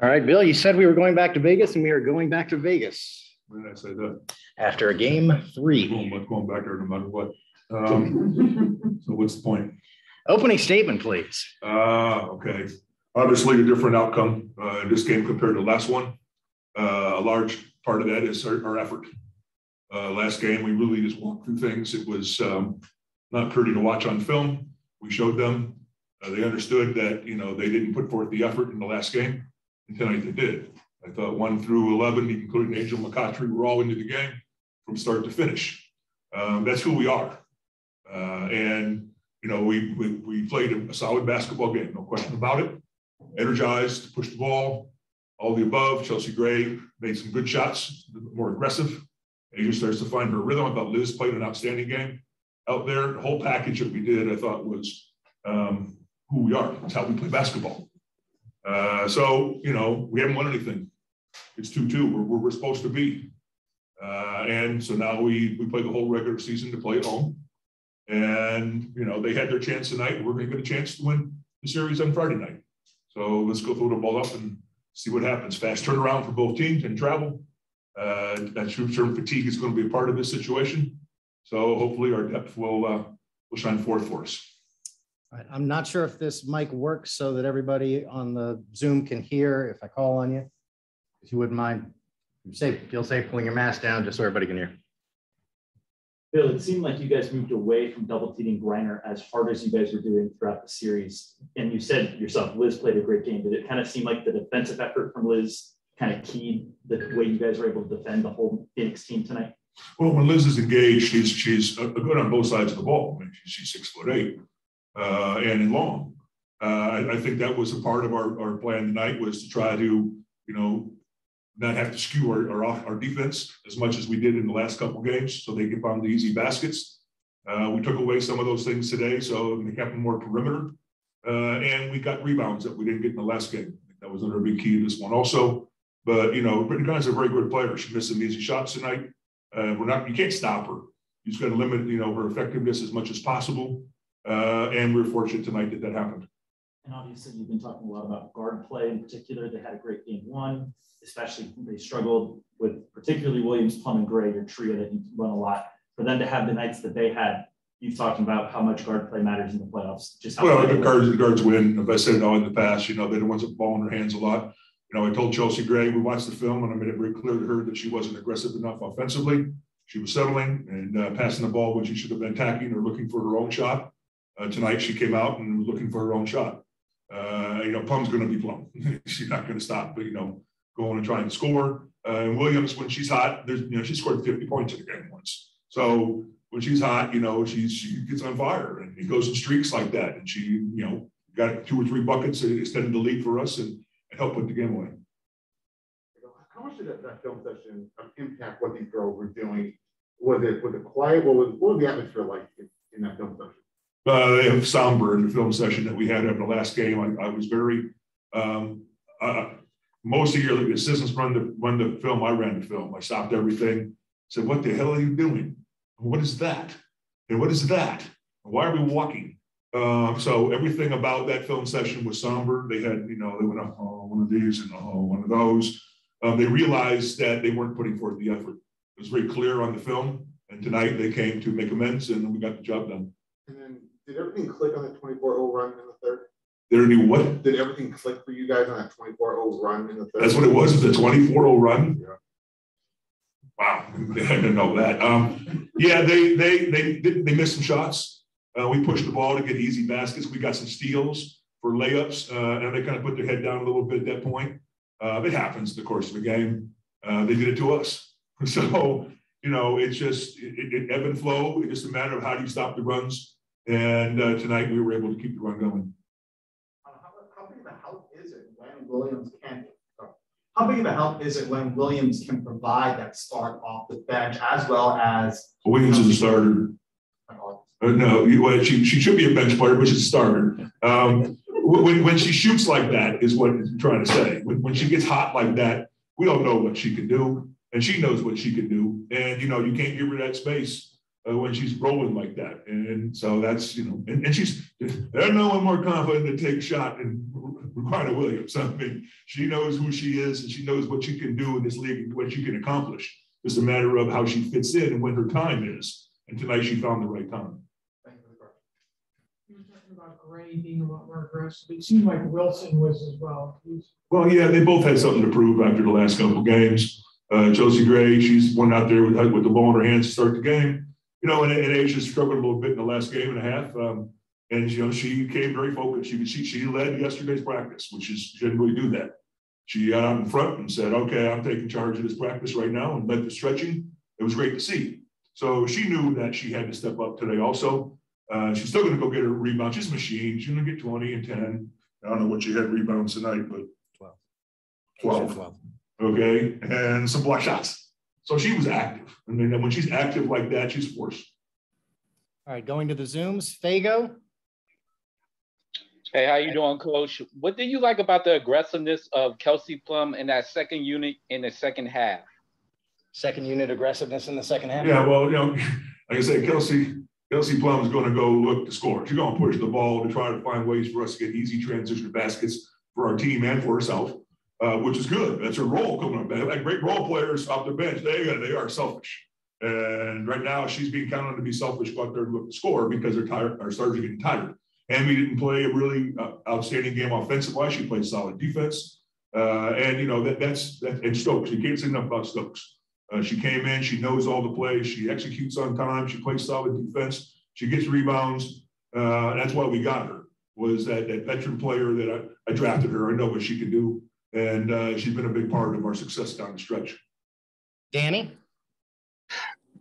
All right, Bill, you said we were going back to Vegas and we are going back to Vegas When did I say that? after a game three. Going, going back there no matter what. Um, So what's the point? Opening statement, please. Ah, okay. Obviously, a different outcome, uh, in this game compared to the last one. Uh, a large part of that is our, our effort. Uh, last game, we really just walked through things. It was, um, not pretty to watch on film. We showed them, uh, they understood that, you know, they didn't put forth the effort in the last game. And tonight they did. I thought one through 11, including Angel McCoughtry, were all into the game from start to finish. Um, that's who we are. Uh, and you know, we, we, we played a solid basketball game, no question about it. Energized, pushed the ball, all the above. Chelsea Gray made some good shots, more aggressive. A'ja starts to find her rhythm. I thought Liz played an outstanding game out there. The whole package that we did, I thought was um, who we are. It's how we play basketball. Uh, so, you know, we haven't won anything. It's 2 2, where we're supposed to be. Uh, and so now we, we play the whole regular season to play at home. And, you know, they had their chance tonight. We're going to get a chance to win the series on Friday night. So let's go throw the ball up and see what happens. Fast turnaround for both teams and travel. Uh, that short-term fatigue is going to be a part of this situation. So hopefully our depth will uh, will shine forth for us. All right, I'm not sure if this mic works so that everybody on the Zoom can hear if I call on you. If you wouldn't mind, say, feel safe pulling your mask down just so everybody can hear. Bill, it seemed like you guys moved away from double teaming Griner as hard as you guys were doing throughout the series. And you said yourself, Liz played a great game. Did it kind of seem like the defensive effort from Liz kind of keyed the way you guys were able to defend the whole Phoenix team tonight? Well, when Liz is engaged, she's she's a, a good on both sides of the ball. I mean, she's, she's six foot eight uh, and long. Uh, I, I think that was a part of our, our plan tonight was to try to, you know, not have to skew our, our, our defense as much as we did in the last couple games, so they get found the easy baskets. Uh, we took away some of those things today, so we kept more perimeter, uh, and we got rebounds that we didn't get in the last game. That was another big key to this one also. But you know, Brittney is a very good player. She missed some easy shots tonight. Uh, we're not, you can't stop her. You just got to limit, you know, her effectiveness as much as possible. Uh, and we're fortunate tonight that that happened. And obviously, you've been talking a lot about guard play in particular. They had a great game one, especially they struggled with particularly Williams, Plum, and Gray, your trio that you run a lot. For them to have the nights that they had, you've talked about how much guard play matters in the playoffs. Just how well, the guards, the guards win. If I said it all in the past, you know, they're the ones that ball in their hands a lot. You know, I told Chelsea Gray, we watched the film and I made it very clear to her that she wasn't aggressive enough offensively. She was settling and uh, passing the ball when she should have been attacking or looking for her own shot. Uh, tonight, she came out and was looking for her own shot. Uh, you know, Plum's going to be Plum. she's not going to stop, but you know, going and trying to score. Uh, and Williams, when she's hot, there's you know she scored 50 points in the game once. So when she's hot, you know, she's she gets on fire and it goes in streaks like that. And she, you know, got two or three buckets that extended the lead for us and, and helped put the game away. How much did that, that film session impact what these girls were doing? Was it was it quiet? What was what was the atmosphere like in, in that film session? Uh, somber in the film session that we had after the last game. I, I was very, um, uh, most of your assistants run the run the film. I ran the film. I stopped everything. Said, "What the hell are you doing? What is that? And what is that? Why are we walking?" Uh, so everything about that film session was somber. They had, you know, they went, "Oh, one of these and oh, one of those." Um, they realized that they weren't putting forth the effort. It was very clear on the film. And tonight they came to make amends, and we got the job done. And then did everything click on the 24-0 run in the third? Did any what? Did everything click for you guys on that 24-0 run in the third? That's what it was, the 24-0 run? Yeah. Wow, I didn't know that. Um, yeah, they they they did they missed some shots. Uh, we pushed the ball to get easy baskets. We got some steals for layups, uh, and they kind of put their head down a little bit at that point. Uh, it happens in the course of a game. Uh, they did it to us. So, you know, it's just it, it, ebb and flow. It's just a matter of how do you stop the runs. And uh, tonight we were able to keep the run going. Uh, how, how big of a help is it when Williams can? How big of a help is it when Williams can provide that start off the bench as well as Williams is a starter. Uh, no, well, she, she should be a bench player, but she's a starter. Um, when, when she shoots like that, is what I'm trying to say. When, when she gets hot like that, we don't know what she can do, and she knows what she can do. And you know, you can't give her that space uh, when she's rolling like that. And so that's you know, and, and she's there's no one more confident to take shot and Griner Williams. I mean, she knows who she is and she knows what she can do in this league and what she can accomplish. It's a matter of how she fits in and when her time is. And tonight she found the right time. Thank you for the question. You were talking about Gray being a lot more aggressive. It seemed like Wilson was as well. He's- Well, yeah, they both had something to prove after the last couple games. Uh, Chelsea Gray, she's one out there with, with the ball in her hands to start the game. You know, and, and A'ja struggled a little bit in the last game and a half. Um, and, you know, she came very focused. She, she, she led yesterday's practice, which is, she didn't really do that. She got out in front and said, okay, I'm taking charge of this practice right now and led the stretching. It was great to see. So she knew that she had to step up today also. Uh, she's still going to go get her rebound. She's a machine. She's going to get 20 and 10. I don't know what she had rebounds tonight, but 12. 12. 12. Okay. And some block shots. So she was active. I mean, when she's active like that, she's forced. All right, going to the Zooms, Fago. Hey, how you doing, Coach? What did you like about the aggressiveness of Kelsey Plum in that second unit in the second half? Second unit aggressiveness in the second half. Yeah, well, you know, like I said, Kelsey, Kelsey Plum is going to go look to score. She's going to push the ball to try to find ways for us to get easy transition baskets for our team and for herself, uh, which is good. That's her role coming up. They have great role players off the bench. They, they are selfish. And right now, she's being counted on to be selfish, go out there and to score because they're tired, our stars are getting tired. And we didn't play a really uh, outstanding game offensively. She played solid defense. Uh, and, you know, that, that's, that, and Stokes, you can't say enough about Stokes. Uh, she came in, she knows all the plays, she executes on time, she plays solid defense, she gets rebounds. Uh, that's why we got her, was that, that veteran player that I, I drafted her. I know what she can do. And uh, she's been a big part of our success down the stretch. Danny?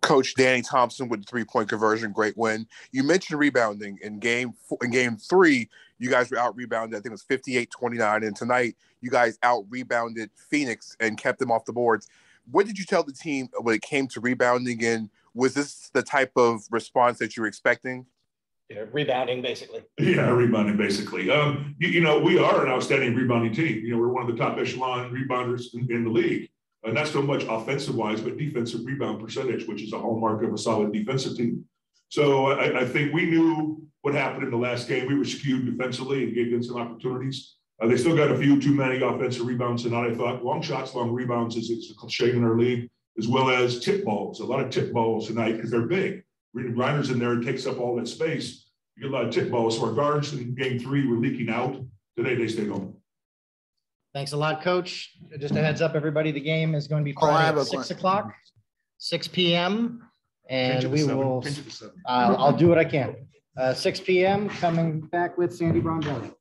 Coach Danny Thompson with the three point conversion, great win. You mentioned rebounding in game four, in game three. You guys were out rebounded. I think it was 58 29. And tonight, you guys out rebounded Phoenix and kept them off the boards. What did you tell the team when it came to rebounding? And was this the type of response that you were expecting? Yeah, rebounding, basically. Yeah, rebounding, basically. Um, you, you, know, we are an outstanding rebounding team. You know, we're one of the top echelon rebounders in, in the league. Uh, not so much offensive wise, but defensive rebound percentage, which is a hallmark of a solid defensive team. So I, I, think we knew what happened in the last game. We were skewed defensively and gave them some opportunities. Uh, they still got a few too many offensive rebounds tonight. I thought long shots, long rebounds is, is a shame in our league, as well as tip balls. A lot of tip balls tonight because they're big. Griner's in there and takes up all that space. You get a lot of tip balls. So our guards in game three were leaking out. Today they stayed home. Thanks a lot, Coach. Just a heads up, everybody, the game is going to be Oh, Friday have at six question. o'clock, six PM. And Pinch it to we seven. will, Pinch it to seven. I'll, I'll do what I can. Uh, six PM, coming back with Sandy Brondello.